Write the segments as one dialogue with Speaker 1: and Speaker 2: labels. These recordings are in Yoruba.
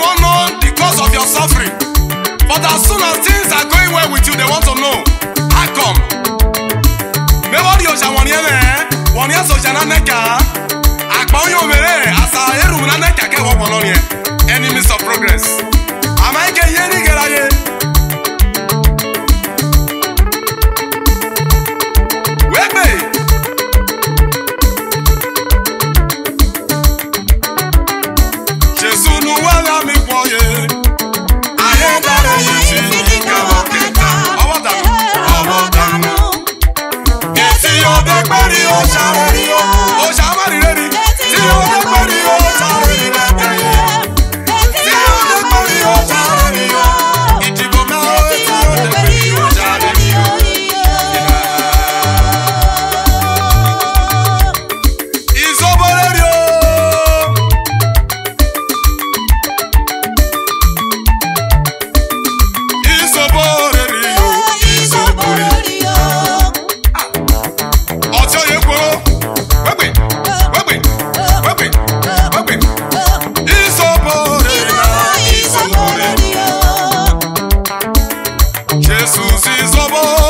Speaker 1: won't know the cause of your suffering. But as soon as things are going well with you, they want to know. How come? Mẹ́wọ́n di òṣà wọ̀nyí ẹ̀rẹ̀ wọ̀nyí ẹ̀sọ̀ òṣà náà nẹ́ka. Àgbà oyún òmèrè àṣà èrò náà nẹ́ka kẹ́wọ́ wo lọ́rùn yẹn. Enemy of progress. Àmọ́ ike yé ní gẹ̀rẹ́ ayé. ọdẹ pẹ́rì ó ṣàrẹ̀ rí ó. Jesus e Zobor.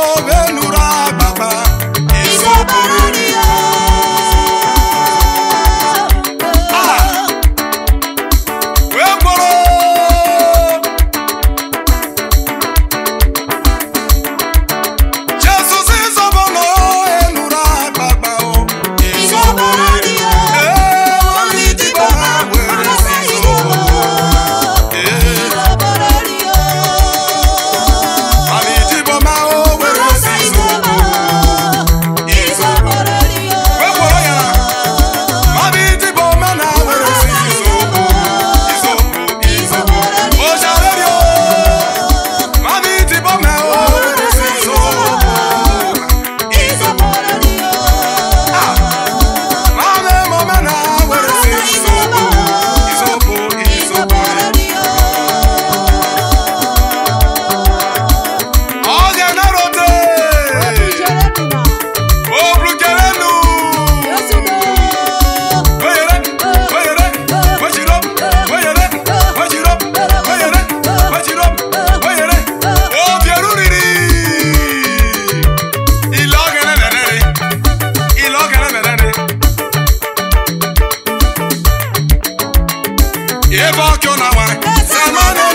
Speaker 1: Ye bakyo na wane Sama no